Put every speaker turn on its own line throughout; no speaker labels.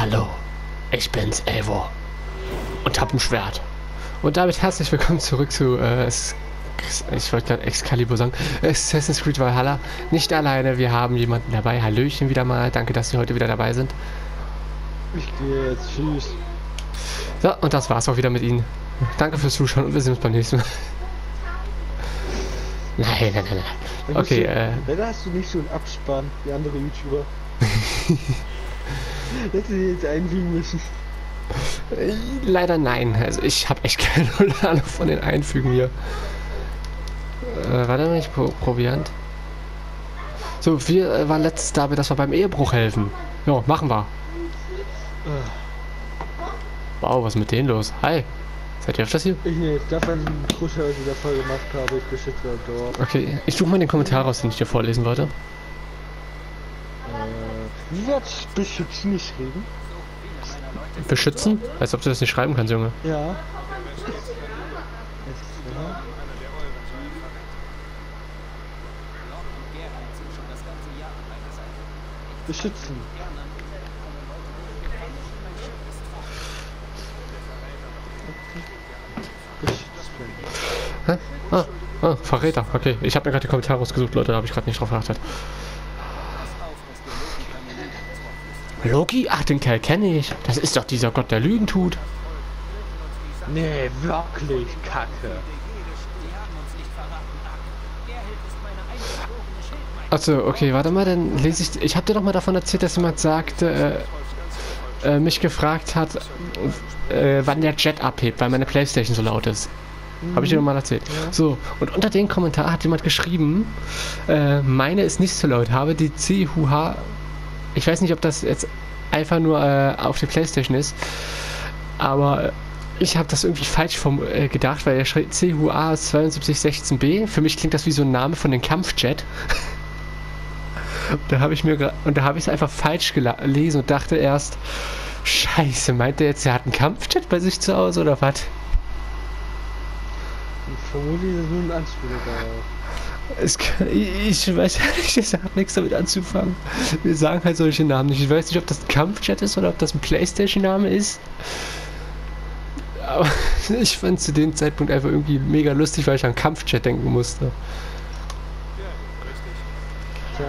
Hallo, ich bin's, Evo. Und hab ein Schwert. Und damit herzlich willkommen zurück zu, äh, ich wollte gerade Excalibur sagen, Assassin's Creed Valhalla. Nicht alleine, wir haben jemanden dabei. Hallöchen wieder mal. Danke, dass Sie heute wieder dabei sind.
Ich gehe jetzt. Tschüss.
So, und das war's auch wieder mit Ihnen. Danke fürs Zuschauen und wir sehen uns beim nächsten Mal. Nein, nein, nein, nein. Okay,
äh. Leider hast du nicht so einen Abspann wie andere YouTuber. Hätte sie jetzt einfügen müssen.
Leider nein. Also ich habe echt keine Ahnung von den Einfügen hier. Äh, warte mal, ich pro Proviant. So, wir äh, waren letztes dabei, dass wir beim Ehebruch helfen. Ja, machen wir. Wow, was ist mit denen los? Hi. Seid ihr öfters hier?
Ich nicht. Das war ein Kruscher, was ich da voll gemacht habe. Ich beschütze das Dorf.
Okay, ich suche mal den Kommentar raus, den ich dir vorlesen wollte.
Äh, wie wird beschützen geschrieben?
Beschützen? Als ob du das nicht schreiben kannst, Junge.
Ja. Beschützen.
Hä? Ah, ah, Verräter. Okay, ich habe mir gerade die Kommentare rausgesucht, Leute, da habe ich gerade nicht drauf geachtet. Loki? Ach, den Kerl kenne ich. Das ist doch dieser Gott, der Lügen tut.
Nee, wirklich kacke.
Achso, okay, warte mal, dann lese ich. Ich habe dir doch mal davon erzählt, dass jemand sagte, äh, äh, mich gefragt hat, äh, wann der Jet abhebt, weil meine Playstation so laut ist. Mhm. Habe ich dir noch mal erzählt. Ja. So, und unter den Kommentar hat jemand geschrieben, äh, meine ist nicht so laut, habe die CUH ich weiß nicht, ob das jetzt einfach nur äh, auf der Playstation ist, aber ich habe das irgendwie falsch vom, äh, gedacht, weil der schreibt CHUA 7216B. Für mich klingt das wie so ein Name von dem Kampfjet. da habe ich mir und da habe ich es einfach falsch gelesen und dachte erst, Scheiße, meint er jetzt, er hat einen Kampfjet bei sich zu Hause oder was?
Vermutlich ist es nur ein Anspielung darauf.
Es, ich weiß ehrlich gesagt nichts damit anzufangen. Wir sagen halt solche Namen nicht. Ich weiß nicht, ob das ein Kampfjet ist oder ob das ein Playstation-Name ist. Aber ich fand zu dem Zeitpunkt einfach irgendwie mega lustig, weil ich an Kampfjet denken musste.
Tja,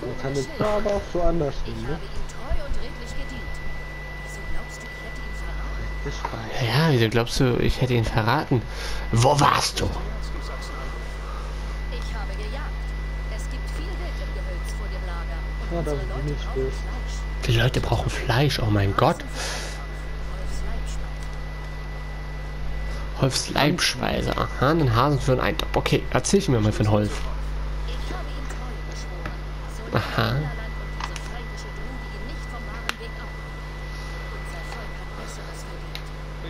man kann es aber auch so anders sehen, ne?
Ja, wieso glaubst du, ich hätte ihn verraten? Wo warst du? Ja, da bin ich Die Leute brauchen Fleisch, oh mein Gott. Holfs Leibspeise. Aha, einen Hasen für einen Eintopf. Okay, erzähl ich mir mal von Holf. Aha.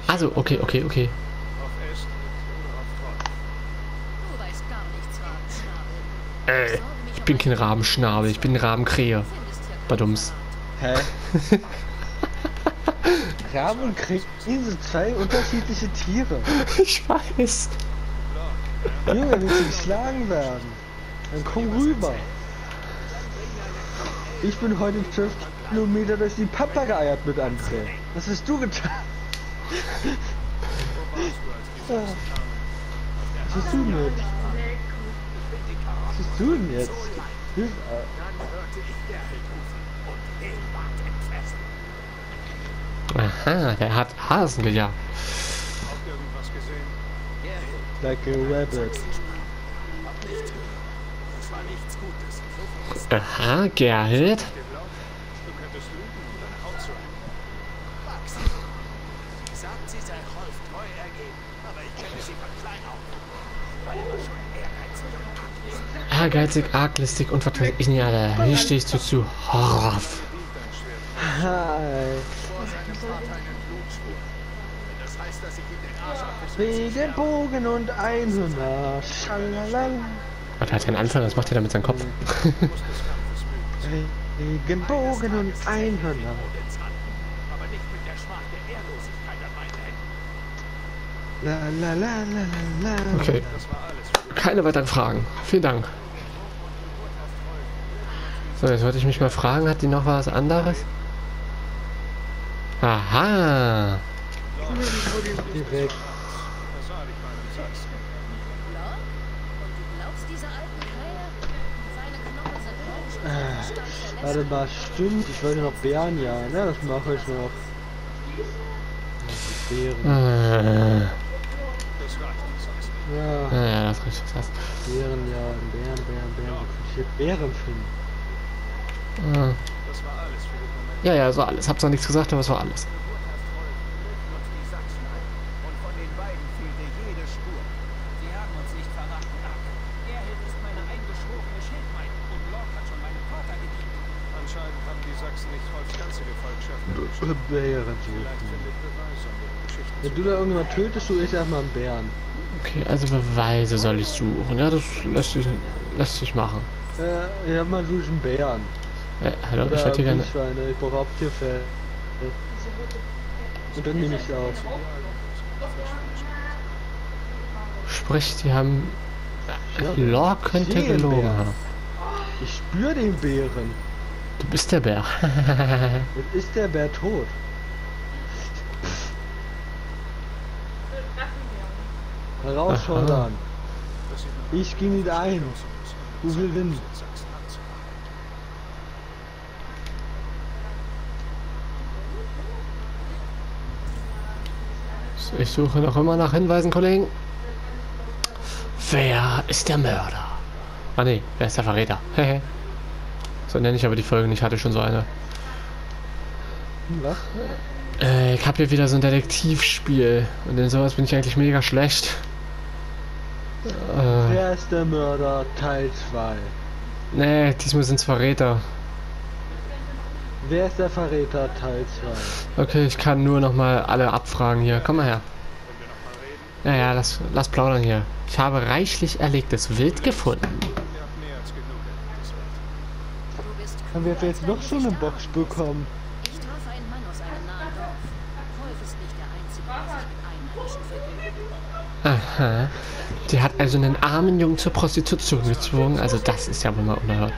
Also, okay, okay, okay. Äh bin kein Rabenschnabel, ich bin Rabenkrähe. Badums.
Hä? Raben und Krähe sind zwei unterschiedliche Tiere.
Ich weiß.
Junge, willst du geschlagen werden? Dann komm rüber. Ich bin heute 12 Kilometer durch die Papa geeiert mit André. Was hast du getan? Was hast du mit? Was hast du denn jetzt?
Aha, der hat Hasen gejagt.
Like a rabbit.
Aha, Gerhard. Ehrgeizig, arglistig und verträglich. Ja, da, hier stehst du zu. Horrorf.
Hi. Regenbogen und Einhörner. Schalalala.
Was hat er einen Anfang? Was macht er da mit seinem Kopf?
Regenbogen und Einhörner. La, la, la,
Okay. Keine weiteren Fragen. Vielen Dank. So, jetzt wollte ich mich mal fragen, hat die noch was anderes? Aha.
Ah, Warte mal, stimmt. Ich wollte noch Bären jagen. Ja, das mache ich noch. Bären.
Äh,
Ja,
ja, das reicht. Das heißt,
Bären jagen. Bären, Bären, Bären. Wo ich hier Bären finden?
Äh, ja, ja, so alles. Hab zwar nichts gesagt, aber es war alles.
ein. Den.
Bären suchen. Wenn du da irgendjemand tötest, du ich erstmal einen Bären.
Okay, also Beweise soll ich suchen. Ja, das lässt sich, lässt sich machen.
Äh, ja, mal suche ich einen Bären.
Äh, hallo, ich
Oder
hätte gerne.
Wildschweine. Ich brauche Haupttierfell. Und dann nehme ich es auf.
Sprich, die haben.
Ja,
Lore könnte gelogen haben.
Ich spüre den Bären.
Du bist der Bär.
Jetzt ist der Bär tot. Herausfordern. Ich gehe nicht ein. Du will gewinnen.
Ich suche noch immer nach Hinweisen, Kollegen. Wer ist der Mörder? Ah nee, wer ist der Verräter? Hehe. so nenne ich aber die Folge nicht. Ich hatte schon so eine.
Was?
Äh, ich habe hier wieder so ein Detektivspiel. Und in sowas bin ich eigentlich mega schlecht. Äh,
Wer ist der Mörder? Teil 2.
nee, diesmal sind's Verräter.
Wer ist der Verräter? Teil 2.
Okay, ich kann nur noch mal alle abfragen hier. Komm mal her. Ja, ja, lass, lass plaudern hier. Ich habe reichlich erlegtes Wild gefunden.
Haben wir jetzt noch so eine. Box bekommen?
Aha. Die hat also einen armen Jungen zur Prostitution gezwungen. Also das ist ja wohl mal unerhört.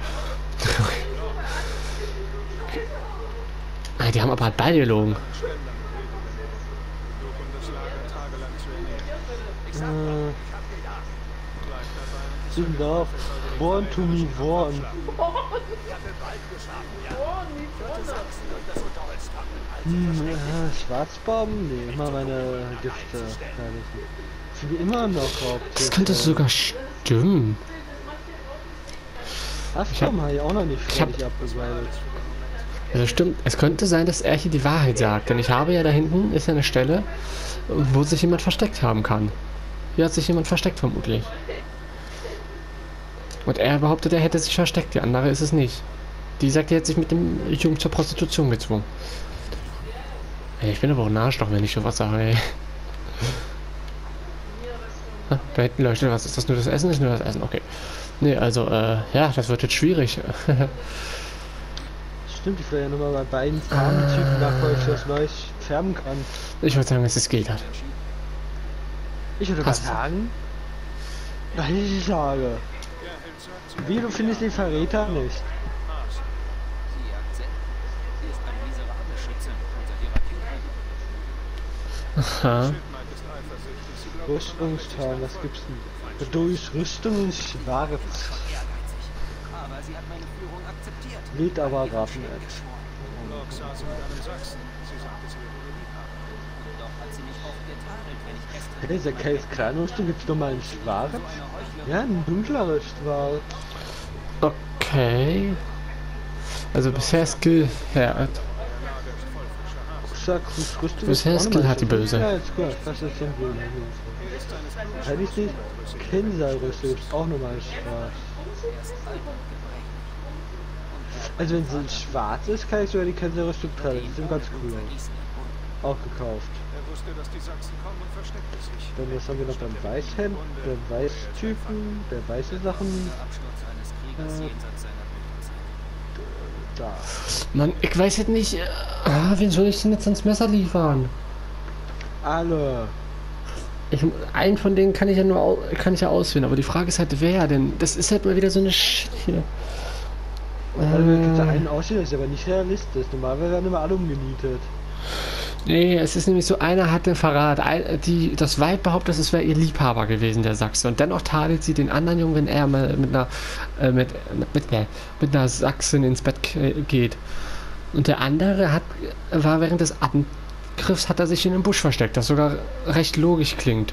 Ah, die haben aber halt beide gelogen.
Äh, da. Born to me born. Hm, äh, Schwarzbaum? Nee, immer meine Gifte. Sind immer noch Haupttiere?
Das könnte sogar stimmen.
Aschbaum habe ich auch noch nicht
ich hab-
fertig abgeweidet.
Also stimmt, es könnte sein, dass er hier die Wahrheit sagt. Denn ich habe ja da hinten ist ja eine Stelle, wo sich jemand versteckt haben kann. Hier hat sich jemand versteckt vermutlich. Und er behauptet, er hätte sich versteckt. Die andere ist es nicht. Die sagt, er hat sich mit dem Jungen zur Prostitution gezwungen. Ey, ich bin aber auch ein Arschloch, wenn ich sowas sage, ey. Da hinten leuchtet was. Ist das nur das Essen? Ist nur das Essen, okay. Nee, also, äh, ja, das wird jetzt schwierig.
Stimmt, ich will ja nochmal bei beiden Farbentypen nach, weil ich das neu färben kann.
ich würde sagen, es ist Gilgard.
Ich würde mal
du-
sagen, was ich sage. Wie, du findest den Verräter nicht?
Aha.
Was gibt's denn? Durch Rüstung Schwarz.
ehrgeizig. Aber sie hat meine
Lädt aber
wenn ich Äste
Hey, dieser Case Kleinrüstung gibt's noch mal ein Schwarz? Ja, ein dunkleres Schwarz.
Okay. Also bisher Skill her.
Sag, Rüstung
Bisher
ist
Skill hat die Böse.
Ja, jetzt gut, das ist ja blöd. Hätte ich nicht. Kinser-Rüstung gibt's auch nochmal ein Schwarz. Also wenn sie schwarz ist, kann ich sogar die Kinser-Rüstung tragen. Die sieht ganz cool. Auch gekauft.
Er wusste, dass die Sachsen kommen und versteckte sich.
Dann was haben wir noch beim Weißhemd, beim Weißtypen, der weiße Sachen Äh. da.
Mann, ich weiß jetzt nicht. äh, Ah, wen soll ich denn jetzt ans Messer liefern?
Alle.
Ich, einen von denen kann ich ja nur kann ich ja auswählen, aber die Frage ist halt wer, denn das ist halt mal wieder so eine Shit hier.
Also wenn du
Äh,
einen das ist aber nicht realistisch. Normalerweise werden immer alle umgenietet.
Nee, es ist nämlich so, einer hat den Verrat. Ein, die, das Weib behauptet, es wäre ihr Liebhaber gewesen, der Sachse. Und dennoch tadelt sie den anderen Jungen, wenn er mal mit einer, äh, mit, mit, mit, mit einer Sachsin ins Bett geht. Und der andere hat, war während des Angriffs, hat er sich in den Busch versteckt, das sogar recht logisch klingt.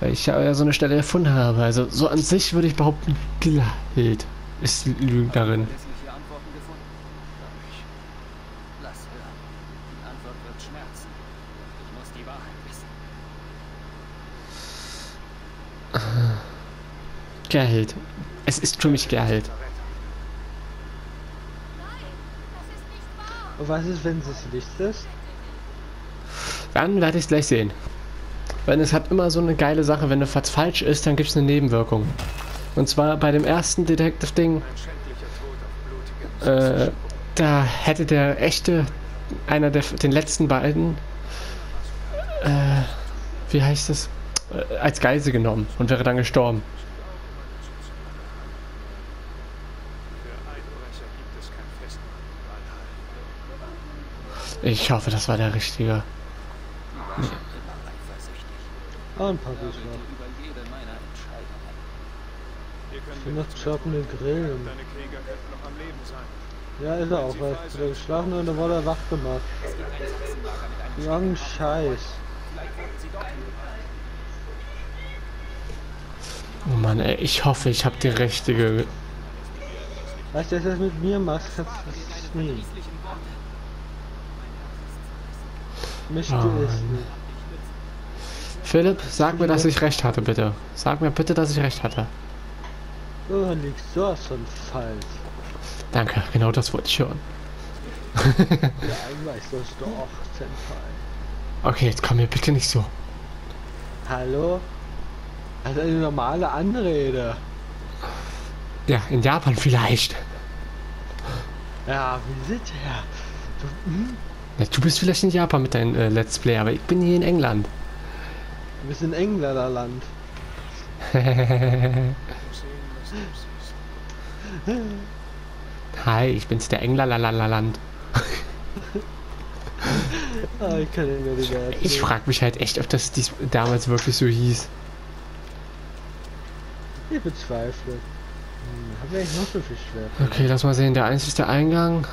Weil ich ja so eine Stelle erfunden habe. Also so an sich würde ich behaupten, Gilhild ist Lügnerin.
Verlässliche Antworten gefunden? Lass hören. Die Antwort wird schmerzen. Ich muss die Wahrheit wissen.
Gerhild. Es ist für mich Gerhild.
Und was ist, wenn es nicht ist?
Dann werde ich es gleich sehen. Weil es hat immer so eine geile Sache, wenn was falsch ist, dann gibt es eine Nebenwirkung. Und zwar bei dem ersten Detective-Ding, äh, da hätte der echte, einer der, den letzten beiden, äh, wie heißt es, äh, als Geise genommen und wäre dann gestorben. Ich hoffe, das war der richtige.
Ah, ein paar Bücher.
über jede meiner Entscheidungen.
Ihr könnt
Ich finde das choppende Grillen.
Deine Krieger könnten noch am Leben sein.
Ja, ist er auch, weil er hat geschlafen und dann wurde er wach gemacht. Irgendein Scheiß.
Oh Mann, ey, ich hoffe, ich habe die richtige.
Weißt du, dass du das mit mir machst, kannst du das nie.
Worte.
Möchte
Oh,
nicht.
Philipp, sag mir, dass ich recht hatte, bitte. Sag mir bitte, dass ich recht hatte.
Oh, liegst sowas von falsch.
Danke, genau das wollte ich hören.
Ja, ich weiß das doch, Senpai.
Okay, jetzt komm mir bitte nicht so.
Hallo? Also eine normale Anrede.
Ja, in Japan vielleicht.
Ja, wie sieht der? Du, hm?
Ja, du bist vielleicht in Japan mit deinem äh, Let's Play, aber ich bin hier in England.
du bist in Englanderland.
Um sehen, was du siehst.
Hi, ich bin's der Englanderland.
Ah, ich kann mir nicht mehr.
Ich frag mich halt echt, ob das dies damals wirklich so hieß.
Ich bezweifle. Hm, haben wir eigentlich noch so viel Schwert?
Okay, lass mal sehen. Der einzige Eingang.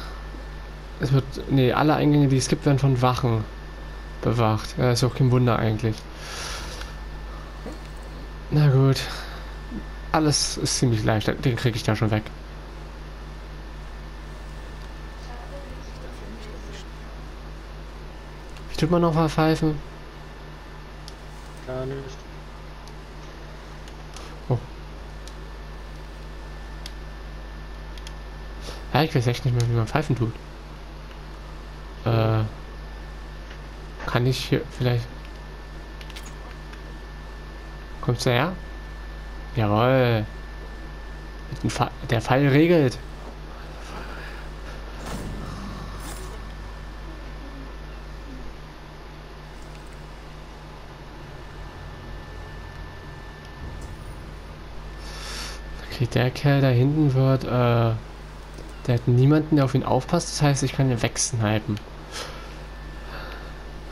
Es wird. Nee, alle Eingänge, die es gibt, werden von Wachen bewacht. Ja, ist auch kein Wunder eigentlich. Na gut. Alles ist ziemlich leicht. Den kriege ich da schon weg. Ich tut man noch mal pfeifen?
Gar nicht.
Ja, ich weiß echt nicht mehr, wie man pfeifen tut. Äh. Kann ich hier vielleicht. Kommst du her? Jawohl. Der Fall regelt. Okay, der Kerl da hinten wird, äh. Der hat niemanden, der auf ihn aufpasst. Das heißt, ich kann ihn wegsnipen.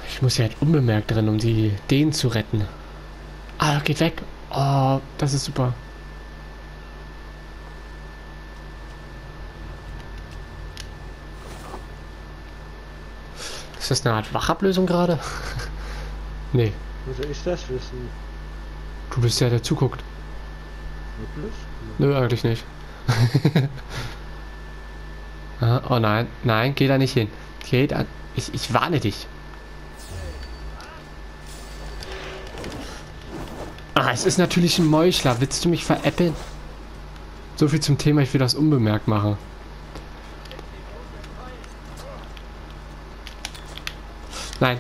Ich muss ja halt unbemerkt drin, um die den zu retten. Ah, geht weg. Oh, das ist super. Ist das eine Art Wachablösung gerade? nee,
Wo soll ich das wissen?
du bist ja der zuguckt.
Wirklich?
Nö, eigentlich nicht. Ah, oh nein, nein, geh da nicht hin. Geh da. Ich, ich warne dich. Ah, es ist natürlich ein Meuchler. Willst du mich veräppeln? So viel zum Thema, ich will das unbemerkt machen. Nein.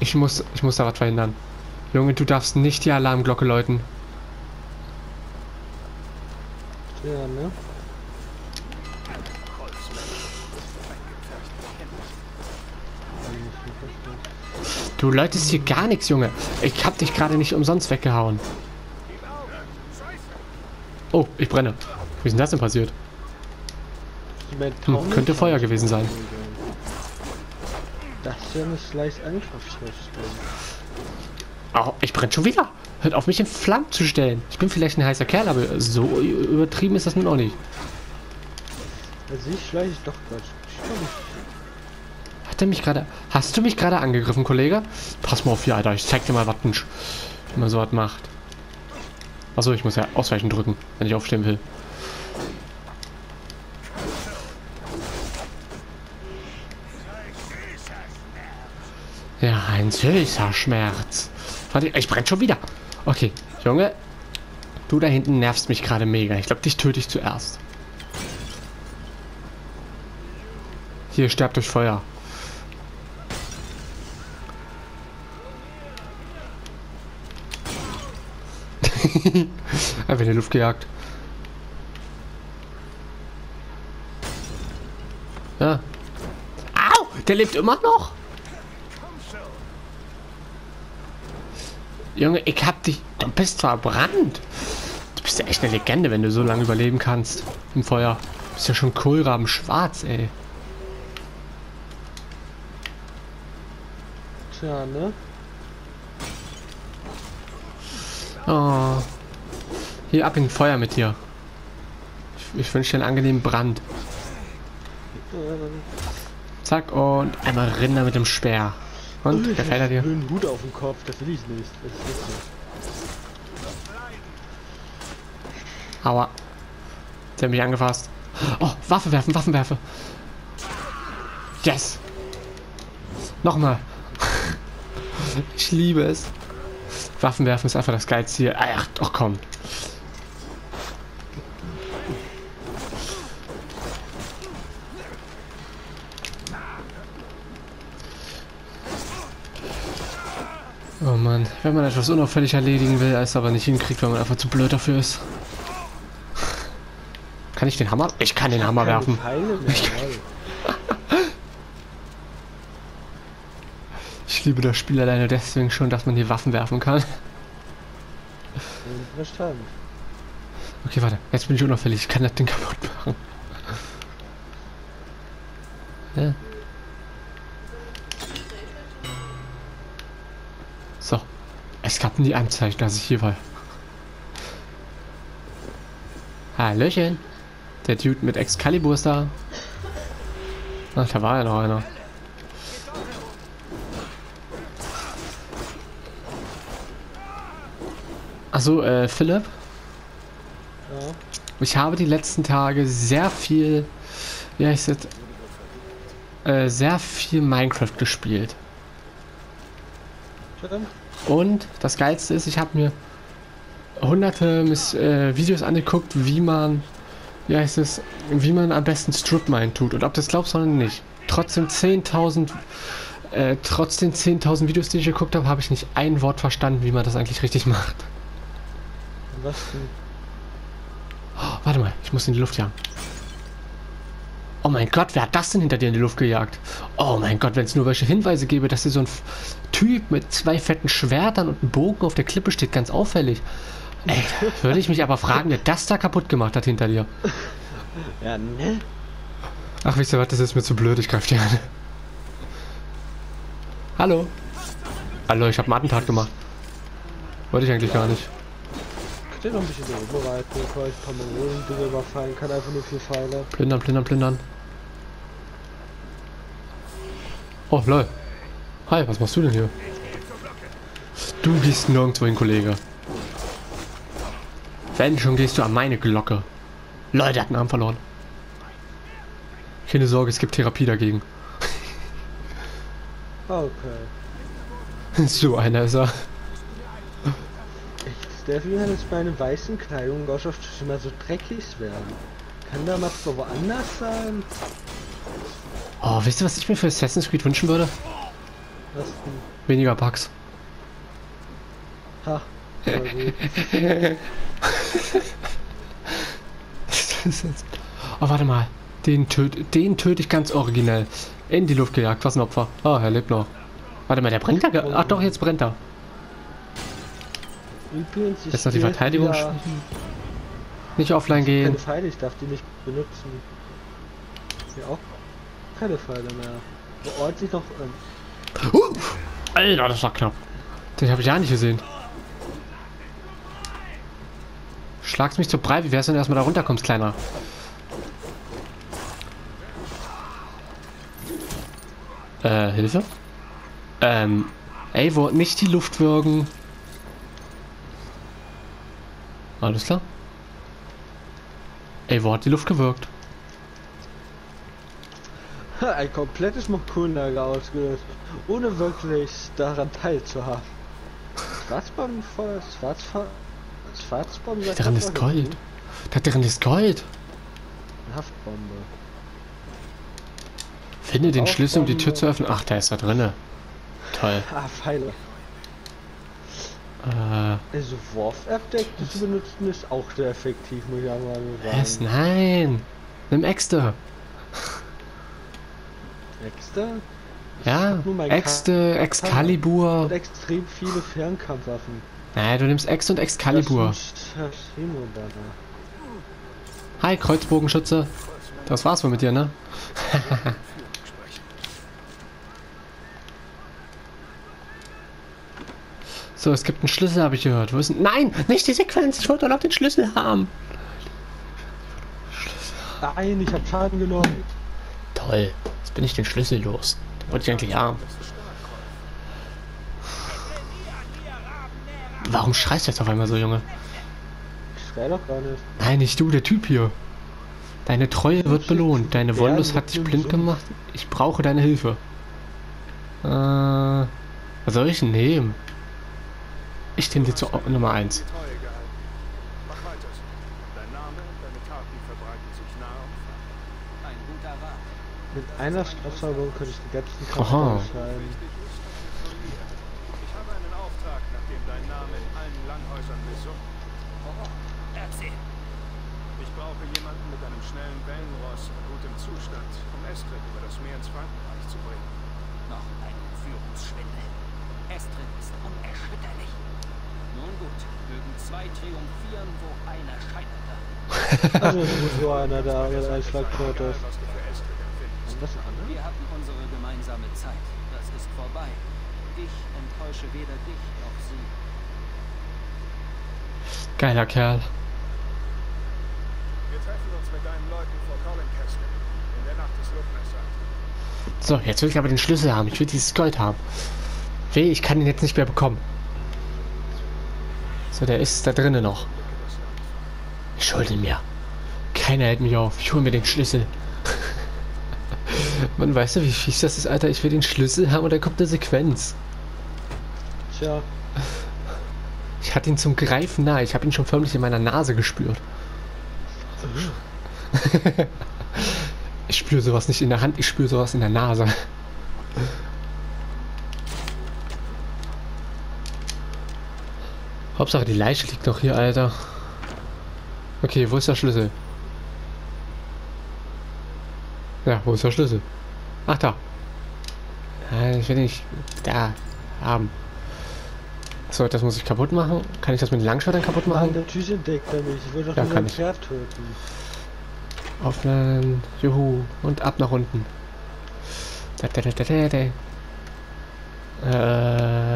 Ich muss, ich muss da was verhindern. Junge, du darfst nicht die Alarmglocke läuten.
Ja,
Du läutest hier gar nichts, Junge. Ich hab dich gerade nicht umsonst weggehauen. Oh, ich brenne. Wie ist denn das denn passiert? Hm, könnte Feuer gewesen sein.
nicht. Das ist ja eine Slice Angriffsrichtung.
Oh, ich brenne schon wieder. Hört auf, mich in Flammen zu stellen. Ich bin vielleicht ein heißer Kerl, aber so übertrieben ist das nun auch nicht.
Also ich schleiche ich doch Quatsch.
Hat er mich gerade... Hast du mich gerade angegriffen, Kollege? Pass mal auf hier, Alter. Ich zeig dir mal, was man so was macht. Achso, ich muss ja ausweichen drücken, wenn ich aufstehen will. Ja, ein süßer Schmerz. Warte, ich brenn schon wieder. Okay, Junge. Du da hinten nervst mich gerade mega. Ich glaube, dich töte ich zuerst. Hier, sterbt durch Feuer. Einfach in die Luft gejagt. Ja. Au! Der lebt immer noch! Junge, ich hab dich. Du bist verbrannt. Du bist ja echt eine Legende, wenn du so lange überleben kannst. Im Feuer. Du bist ja schon Kohlraben schwarz, ey.
Tja, ne?
Oh. Hier ab in Feuer mit dir. Ich, ich wünsche dir einen angenehmen Brand. Zack und einmal Rinder mit dem Speer. Und,
ich
gefällt er dir?
einen Hut auf dem Kopf, das will ich nicht. Das ist nicht.
Aua. Der hat mich angefasst. Oh, Waffe werfen, Waffen werfen. Yes. Nochmal. Ich liebe es. Waffen werfen ist einfach das geilste hier. Ach, doch komm. Mann, wenn man etwas unauffällig erledigen will, es aber nicht hinkriegt, weil man einfach zu blöd dafür ist. Kann ich den Hammer? Ich kann den Hammer werfen.
Lol.
Ich liebe das Spiel alleine deswegen schon, dass man hier Waffen werfen kann.
Verstanden.
Okay, warte. Jetzt bin ich unauffällig. Ich kann das Ding kaputt machen. Ja. So. Es gab nie Anzeichen, dass ich hier war. Hallöchen. Der Dude mit Excalibur ist da. Ach, da war ja noch einer. Achso, äh, Philipp.
Ja.
Ich habe die letzten Tage sehr viel, wie heißt es, äh, sehr viel Minecraft gespielt.
Schön.
Und das Geilste ist, ich habe mir hunderte äh, Videos angeguckt, wie man, wie heißt es, wie man am besten Strip Mine tut. Und ob das glaubst oder nicht. Trotzdem 10.000, äh, trotzdem 10.000 Videos, die ich geguckt habe, habe ich nicht ein Wort verstanden, wie man das eigentlich richtig macht.
Was denn?
Oh, warte mal, ich muss in die Luft jagen. Oh mein Gott, wer hat das denn hinter dir in die Luft gejagt? Oh mein Gott, wenn es nur welche Hinweise gäbe, dass hier so ein Typ mit zwei fetten Schwertern und einem Bogen auf der Klippe steht, ganz auffällig. Ey, würde ich mich aber fragen, wer das da kaputt gemacht hat hinter dir.
Ja, ne?
Ach, wisst ihr was, das ist mir zu blöd, ich greife dir an. Hallo? Hallo, ich habe einen Attentat gemacht. Wollte ich eigentlich gar nicht.
Könnt ihr noch ein bisschen vorbereiten, bevor ich Parolen drüber fallen kann, einfach nur vier Pfeile.
Plündern, plündern, plündern. Oh, lol. Hi, was machst du denn hier? Du gehst nirgendwo hin, Kollege. Wenn schon, gehst du an meine Glocke. Lol, der hat einen Arm verloren. Keine Sorge, es gibt Therapie dagegen.
Okay.
so einer ist er.
Ich darf mir dass meine weißen Kleidung schon mal so dreckig werden. Kann da mal so woanders sein?
Oh, wisst ihr, was ich mir für Assassin's Creed wünschen würde?
Was denn?
Weniger Bugs.
Ha.
Oh, warte mal. Den töte den töte ich ganz originell. In die Luft gejagt. Was ein Opfer. Oh, er lebt noch. Warte mal, der brennt da. Ach doch, jetzt brennt er.
Übrigens, ich
Jetzt noch die Verteidigung
wieder.
Nicht offline gehen.
Keine Pfeile, ich darf die nicht benutzen. Ja auch keine Pfeile mehr. Wo Ort sich noch ähm,
Uh, Alter, das war knapp. Den habe ich ja nicht gesehen. Schlagst mich zu Brei, wie wär's denn erstmal da runterkommst, Kleiner? Äh, Hilfe? Ähm, ey, wo nicht die Luft würgen. Alles klar. Ey, wo hat die Luft gewirkt?
Ein komplettes Mokunlager ausgelöst, ohne wirklich daran teilzuhaben. Schwarzbomben voll, Schwarzbomben
Darin
das
ist Gold. Da drin ist Gold.
Haftbombe.
Finde den Schlüssel, um die Tür zu öffnen. Ach, der ist da drinne. Toll.
Ah, Pfeile.
Äh,
Also Wurf-Abdeck zu benutzen ist auch sehr effektiv, muss ich so
was?
sagen.
Nein. Nimm Äxte.
Extra
Ja,
nur mein
Äxte, Excalibur.
und extrem viele Fernkampfwaffen.
Nein, du nimmst Äxte und Excalibur. Hi, Kreuzbogenschütze. Das war's wohl mit dir, ne? so, es gibt einen Schlüssel, habe ich gehört. Wo ist denn? Nein, nicht die Sequenz. Ich wollte doch noch den Schlüssel haben.
Nein, ich hab Schaden genommen.
Toll. Bin ich den Schlüssel los. Den wollte ich eigentlich haben. Warum schreist du jetzt auf einmal so, Junge?
Ich schrei doch gar nicht.
Nein, nicht du, der Typ hier. Deine Treue wird belohnt. Deine Wollust hat dich blind gemacht. Ich brauche deine Hilfe. Äh, was soll ich denn nehmen? Ich tendiere zu Nummer 1.
Treue gehalten. Mach weiter so. Dein Name und deine Taten verbreiten sich nah und fern.
Ein guter Rat.
Mit einer Strafsalbung könnte ich den ganzen
Aha.
ausschalten.
Ich habe einen Auftrag, nachdem dein Name in allen Langhäusern.
Oh, erzähl.
Ich brauche jemanden mit einem schnellen Wellenross in gutem Zustand, um Estrid über das Meer ins Frankenreich zu bringen.
Noch ein Führungsschwindel. Estrid ist unerschütterlich. Nun gut, mögen zwei triumphieren, wo einer scheiterte.
Also so einer da ihren Einschlagquote.
Egal, was du für Estrid empfindest.
Und das andere?
Wir hatten unsere gemeinsame Zeit. Das ist vorbei. Ich enttäusche weder dich noch sie.
Geiler Kerl.
Wir treffen uns mit deinen Leuten vor Colin in der Nacht des Luftmessers.
So, jetzt will ich aber den Schlüssel haben. Ich will dieses Gold haben. Weh, ich kann ihn jetzt nicht mehr bekommen. So, der ist da drinnen noch. Ich den mir. Keiner hält mich auf. Ich hol mir den Schlüssel. Man weiß ja, wie fies das ist, Alter. Ich will den Schlüssel haben und da kommt eine Sequenz.
Tja,
Ich hatte ihn zum Greifen nah. Ich habe ihn schon förmlich in meiner Nase gespürt. ich spüre sowas nicht in der Hand, ich spüre sowas in der Nase. Hauptsache die Leiche liegt noch hier, Alter. Okay, wo ist der Schlüssel? Ja, wo ist der Schlüssel? Ach, da. Nein, ich will nicht da haben. So, das muss ich kaputt machen. Kann ich das mit den Langschwertern kaputt machen?
der Typ entdeckt er mich. Ich will doch
Ja,
nur
kann ich.
Pferd töten.
Aufladen. Juhu. Und ab nach unten. Da, da, da, da, da.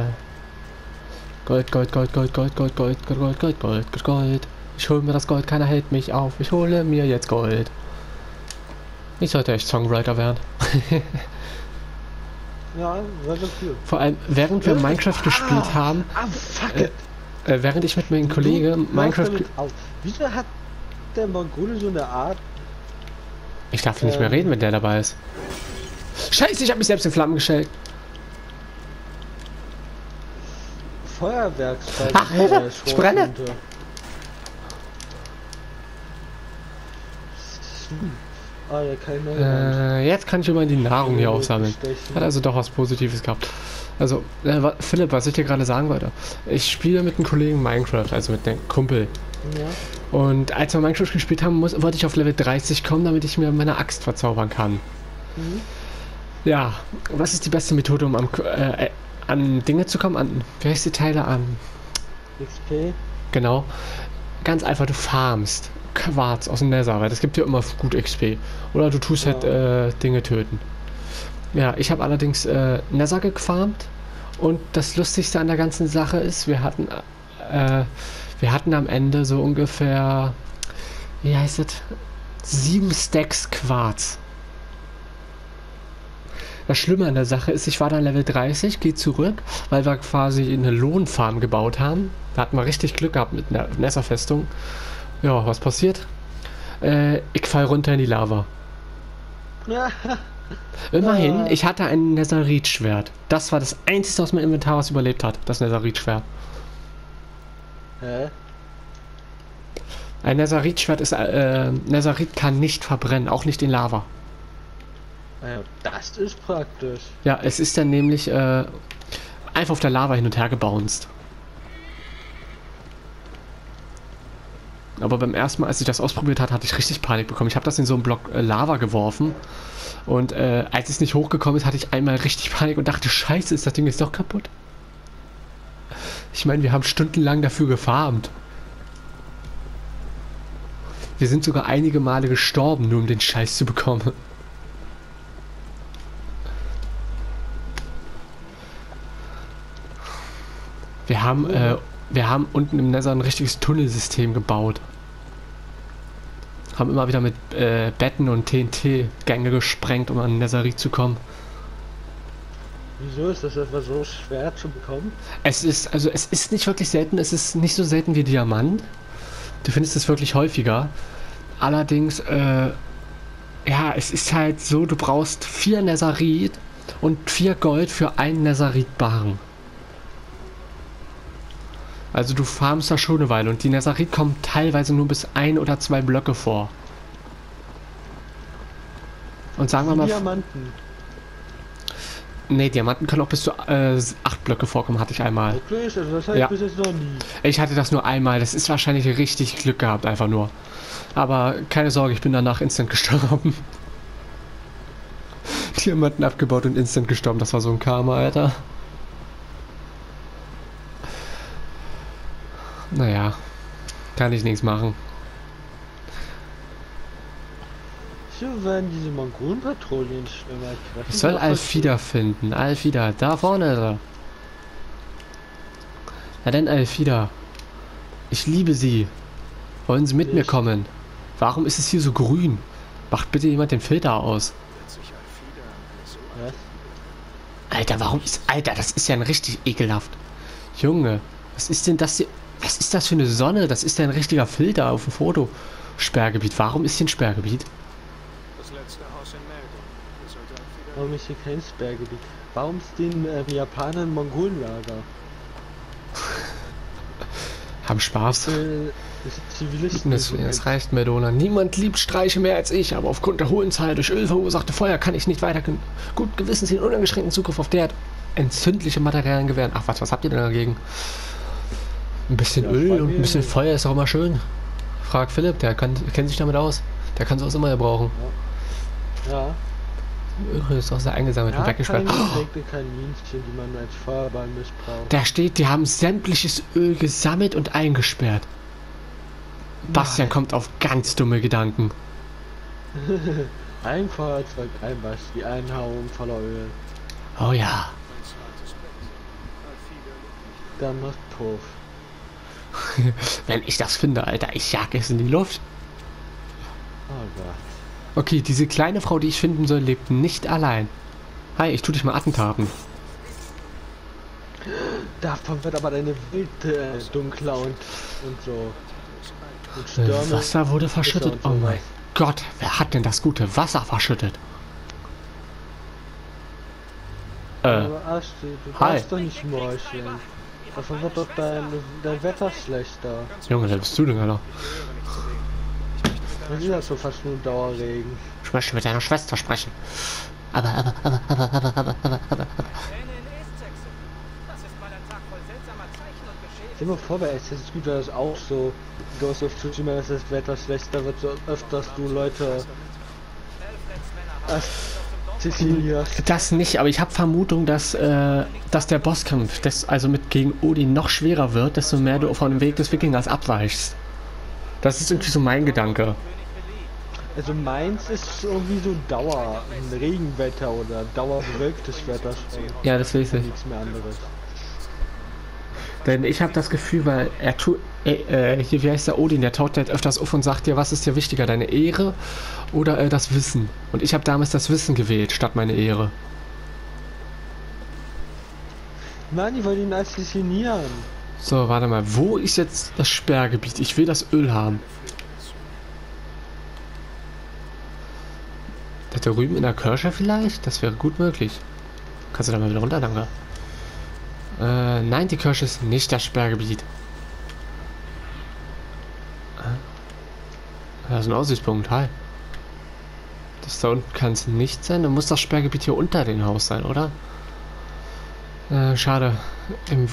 Äh. Gold, Gold, Gold, Gold, Gold, Gold, Gold, Gold, Gold, Gold, Gold, Gold, Gold. Ich hole mir das Gold, keiner hält mich auf. Ich hole mir jetzt Gold. Ich sollte echt Songwriter werden.
Ja.
Vor allem, während wir Minecraft gespielt haben,
Ah, fuck
Äh,
it.
äh, während ich mit meinem Kollege
Du
Minecraft...
Wieso hat der Mongole so eine Art?
Ich darf nicht mehr
Ähm.
reden, wenn der dabei ist. Scheiße, ich habe mich selbst in Flammen gestellt.
Feuerwerksfall.
Ach, Hilfe, ich brenne. Ah, ich noch Äh, jetzt kann ich immer die Nahrung hier
Ja,
aufsammeln. Hat also doch was Positives gehabt. Also, äh, Philipp, was ich dir gerade sagen wollte. Ich spiele mit einem Kollegen Minecraft, also mit einem Kumpel.
Ja.
Und als wir Minecraft gespielt haben, muss, wollte ich auf Level 30 kommen, damit ich mir meine Axt verzaubern kann.
Mhm.
Ja, was ist die beste Methode, um am, äh, äh, an Dinge zu kommen? An, wie heißt die Teile an?
XP.
Genau. Ganz einfach, du farmst Quarz aus dem Nether, weil das gibt dir immer gut XP. Oder du tust halt
Ja.
äh, Dinge töten. Ja, ich habe allerdings äh, Nether gefarmt und das Lustigste an der ganzen Sache ist, wir hatten, äh, wir hatten am Ende so ungefähr, wie heißt es, sieben Stacks Quarz. Das Schlimme an der Sache ist, ich war dann Level 30, gehe zurück, weil wir quasi eine Lohnfarm gebaut haben. Da hatten wir richtig Glück gehabt mit einer Netherfestung. Ja, was passiert? Äh, ich fall runter in die Lava.
Ja,
Immerhin,
Ah.
ich hatte ein Netherite-Schwert. Das war das einzige aus meinem Inventar, was überlebt hat. Das Netherite-Schwert.
Hä?
Ein Netherite-Schwert ist, äh, Netherite kann nicht verbrennen, auch nicht in Lava.
Ja, das ist praktisch.
Ja, es ist dann nämlich, äh, einfach auf der Lava hin und her gebounced. Aber beim ersten Mal, als ich das ausprobiert hatte, hatte ich richtig Panik bekommen. Ich habe das in so einen Block äh, Lava geworfen. Und äh, als es nicht hochgekommen ist, hatte ich einmal richtig Panik und dachte, scheiße, ist das Ding jetzt doch kaputt? Ich meine, wir haben stundenlang dafür gefarmt. Wir sind sogar einige Male gestorben, nur um den Scheiß zu bekommen. Wir haben, äh, wir haben unten im Nether ein richtiges Tunnelsystem gebaut. Haben immer wieder mit äh, Betten und TNT-Gänge gesprengt, um an Netherite zu kommen.
Wieso ist das etwa so schwer zu bekommen?
Es ist, also es ist nicht wirklich selten, es ist nicht so selten wie Diamant. Du findest es wirklich häufiger. Allerdings, äh, ja, es ist halt so, du brauchst vier Netherite und vier Gold für einen Netherite-Barren. Also du farmst da schon eine Weile und die Netherite kommen teilweise nur bis ein oder zwei Blöcke vor. Und sagen wir mal,
Diamanten.
nee, Diamanten können auch bis zu äh, acht Blöcke vorkommen, hatte ich einmal.
Wirklich? Also das hatte
Ja.
ich bis jetzt noch nie.
Ich hatte das nur einmal. Das ist wahrscheinlich richtig Glück gehabt, einfach nur. Aber keine Sorge, ich bin danach instant gestorben. Diamanten abgebaut und instant gestorben. Das war so ein Karma, Alter. Naja, kann ich nichts machen.
So werden diese Mongolen-Patrouillen schlimmer.
Ich
nicht,
soll Alfida finden. Alfida, da vorne ist er. Na denn, Alfida. Ich liebe Sie. Wollen Sie mit mir
Ich-
kommen? Warum ist es hier so grün? Macht bitte jemand den Filter aus. Alter, warum ist. Alter, das ist ja ein richtig ekelhaft. Junge, was ist denn das hier? Was ist das für eine Sonne? Das ist ja ein richtiger Filter auf dem Foto. Sperrgebiet. Warum ist hier ein Sperrgebiet?
das letzte Haus in Alfida
Warum ist hier kein Sperrgebiet? Warum ist den ähm, Japanern Mongolenlager?
Haben Spaß.
Äh, das sind Zivilisten.
Das, das reicht mir, Dona. Niemand liebt Streiche mehr als ich, aber aufgrund der hohen Zahl durch Öl verursachte Feuer kann ich nicht weiter gut gewissens den uneingeschränkten Zugriff auf derart entzündliche Materialien gewähren. Ach was, was habt ihr denn dagegen? Ein bisschen
Ja,
Öl und ein bisschen Feuer ist auch immer schön. Frag Philipp, der kann, kennt sich damit aus. Der kann sowas immer gebrauchen.
Ja.
Öl ist auch sehr eingesammelt
Ja,
und weggesperrt. Oh, da steht, die haben sämtliches Öl gesammelt und eingesperrt. Bastian kommt auf ganz dumme Gedanken.
Ein Feuerzeug, ein was, die Einhauung voller Öl.
Oh ja.
ein
Dann macht Puff.
Wenn ich das finde, Alter, ich jag es in die Luft.
Oh Gott.
Okay, diese kleine Frau, die ich finden soll, lebt nicht allein. Hi, ich tu dich mal Attentaten.
Davon wird aber deine Welt äh, dunkler und, und so. Und
Äh,
Stürme.
Wasser wurde verschüttet. Oh mein Gott, wer hat denn das gute Wasser verschüttet? Äh,
Asti, du
hi.
darfst doch nicht morcheln. Davon wird doch dein, dein Wetter schlechter.
Junge, wer bist du denn, Alter?
Das ist ja so fast nur Dauerregen.
Ich möchte mit deiner Schwester sprechen. Aber, aber, aber, aber, aber, aber, aber, aber, aber.
Tränen ist Sechse. Das ist mal ein Tag voll seltsamer Zeichen und Geschehen.
Stell dir mal vor, bei Assassin's Creed war das auch so. Ghost of Tsushima, dass das Wetter schlechter wird, so öfters du Leute assassiniert.
Das nicht, aber ich habe Vermutung, dass, äh, dass der Bosskampf, des, also mit gegen Odin, noch schwerer wird, desto mehr du von dem Weg des Wikingers abweichst. Das ist irgendwie so mein Gedanke.
Also meins ist irgendwie so Dauer, ein Regenwetter oder dauerbewölktes Wetter.
Ja, das weiß ich.
Nichts mehr anderes.
Denn ich habe das Gefühl, weil er tut, äh, äh, hier, wie heißt der Odin, der taucht halt öfters auf und sagt dir, was ist dir wichtiger, deine Ehre oder äh, das Wissen? Und ich habe damals das Wissen gewählt, statt meine Ehre.
Mann, ich wollte ihn assassinieren.
So, warte mal, wo ist jetzt das Sperrgebiet? Ich will das Öl haben. Da drüben in der Kirche vielleicht? Das wäre gut möglich. Kannst du da mal wieder runter, danke. Äh, nein, die Kirche ist nicht das Sperrgebiet. Da ist ein Aussichtspunkt, hi. Das da unten kann es nicht sein. Dann muss das Sperrgebiet hier unter dem Haus sein, oder? Äh, schade. Im,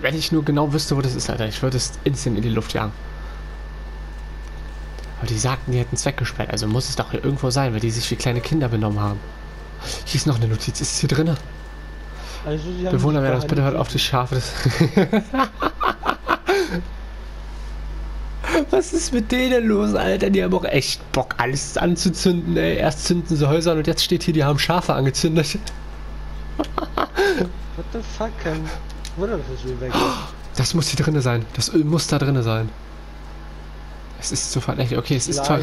wenn ich nur genau wüsste, wo das ist, Alter, ich würde es instant in die Luft jagen. Aber die sagten, die hätten es weggesperrt, also muss es doch hier irgendwo sein, weil die sich wie kleine Kinder benommen haben. Hier ist noch eine Notiz, ist es hier drinne?
Also,
Bewohner, wer das bitte hört auf die Schafe des. Was ist mit denen los, Alter? Die haben auch echt Bock, alles anzuzünden, ey. Erst zünden sie Häuser und jetzt steht hier, die haben Schafe angezündet.
What the fuck, kein Wunder, dass das Öl weg ist.
Das muss hier drinne sein. Das Öl muss da drinne sein. Es ist zu verdächtig. Okay, es ist zwar.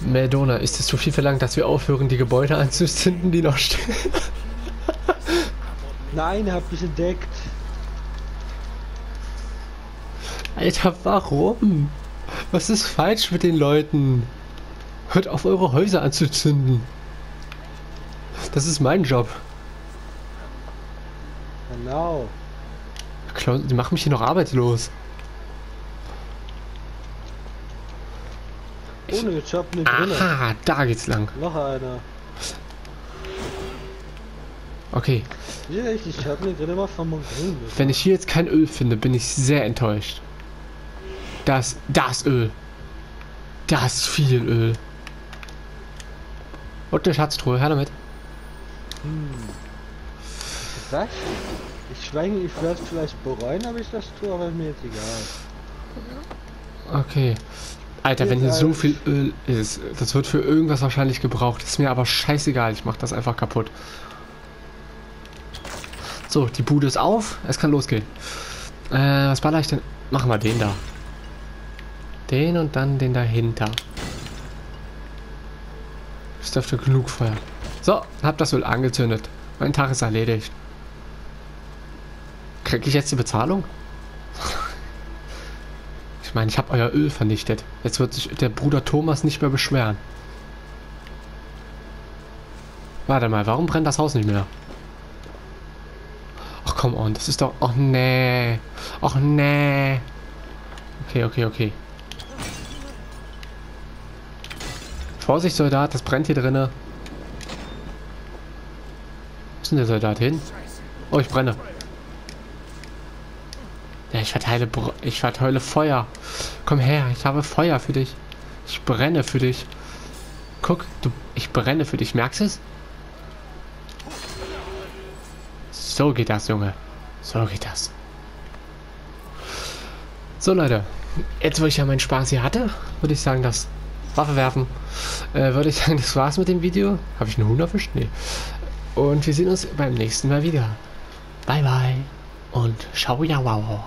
Madonna, ist es zu viel verlangt, dass wir aufhören, die Gebäude anzuzünden, die noch stehen?
Nein, ihr habt mich entdeckt.
Alter, warum? Was ist falsch mit den Leuten? Hört auf, eure Häuser anzuzünden. Das ist mein Job.
Genau.
Die machen mich hier noch arbeitslos.
Ohne Job ne drinne.
Aha, da geht's lang.
Noch einer.
Okay,
Ja, ich, ich hab ne drinne mal Grün.
wenn ich hier jetzt kein Öl finde, bin ich sehr enttäuscht. Das, das Öl. Das viel Öl. Und eine Schatztruhe, her damit.
Was? Ich schweige, ich werde es vielleicht bereuen, ob ich das tue, aber mir jetzt egal.
Okay. Alter, wenn hier so viel Öl ist, das wird für irgendwas wahrscheinlich gebraucht. Ist mir aber scheißegal, ich mach das einfach kaputt. So, die Bude ist auf, es kann losgehen. Äh, was baller ich denn? Machen wir den da. Den und dann den dahinter. Das dürfte genug Feuer. So, hab das Öl angezündet. Mein Tag ist erledigt. Krieg ich jetzt die Bezahlung? Ich meine, ich habe euer Öl vernichtet. Jetzt wird sich der Bruder Thomas nicht mehr beschweren. Warte mal, warum brennt das Haus nicht mehr? Ach komm on, das ist doch. Ach nee. Ach nee. Okay, okay, okay. Vorsicht, Soldat, das brennt hier drinne. Wo ist denn der Soldat hin? Oh, ich brenne. Ja, ich verteile, Br ich verteile Feuer. Komm her, ich habe Feuer für dich. Ich brenne für dich. Guck, du, ich brenne für dich. Merkst du es? So geht das, Junge. So geht das. So, Leute. Jetzt, wo ich ja meinen Spaß hier hatte, würde ich sagen, das Waffe werfen. Äh, würde ich sagen, das war's mit dem Video. Habe ich einen Huhn erwischt? Nee. Und wir sehen uns beim nächsten Mal wieder. Bye, bye. Und ciao, ja, wow.